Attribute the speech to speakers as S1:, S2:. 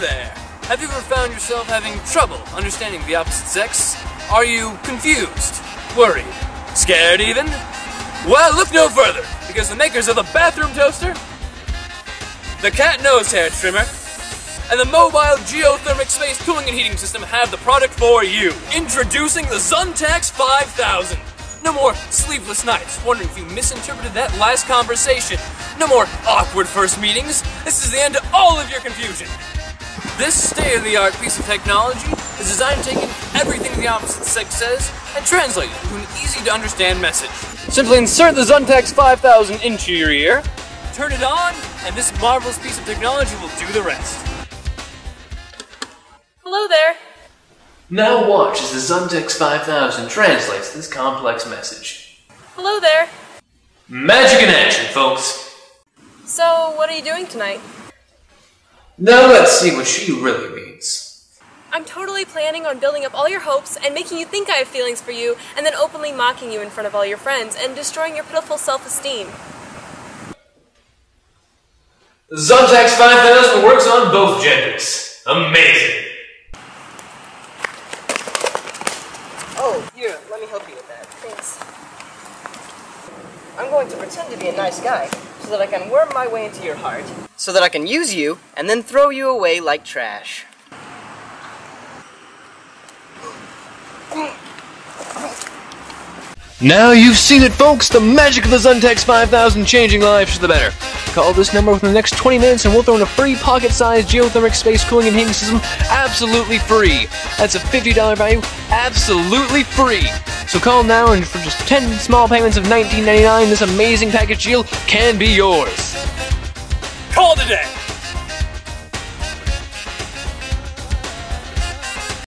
S1: there! Have you ever found yourself having trouble understanding the opposite sex? Are you confused? Worried? Scared even? Well, look no further, because the makers of the bathroom toaster, the cat nose hair trimmer, and the mobile geothermic space cooling and heating system have the product for you. Introducing the Zuntax 5000. No more sleepless nights wondering if you misinterpreted that last conversation. No more awkward first meetings. This is the end to all of your confusion. This state-of-the-art piece of technology is designed to take in everything the opposite sex says and translate it into an easy-to-understand message. Simply insert the Zuntax 5000 into your ear, turn it on, and this marvelous piece of technology will do the rest.
S2: Hello there.
S1: Now watch as the Zuntax 5000 translates this complex message.
S2: Hello there.
S1: Magic in action, folks!
S2: So, what are you doing tonight?
S1: Now let's see what she really means.
S2: I'm totally planning on building up all your hopes and making you think I have feelings for you, and then openly mocking you in front of all your friends and destroying your pitiful self esteem.
S1: Zuntax 5000 works on both genders. Amazing!
S3: Oh, here, let me help you with that.
S2: Thanks.
S3: I'm going to pretend to be a nice guy so that I can worm my way into your heart, so that I can use you and then throw you away like trash.
S1: Now you've seen it, folks! The magic of the Zuntax 5000 changing lives for the better. Call this number within the next 20 minutes and we'll throw in a free pocket-sized geothermic space cooling and heating system absolutely free. That's a $50 value, absolutely free. So call now and for just 10 small payments of $19.99, this amazing package deal can be yours. Call today!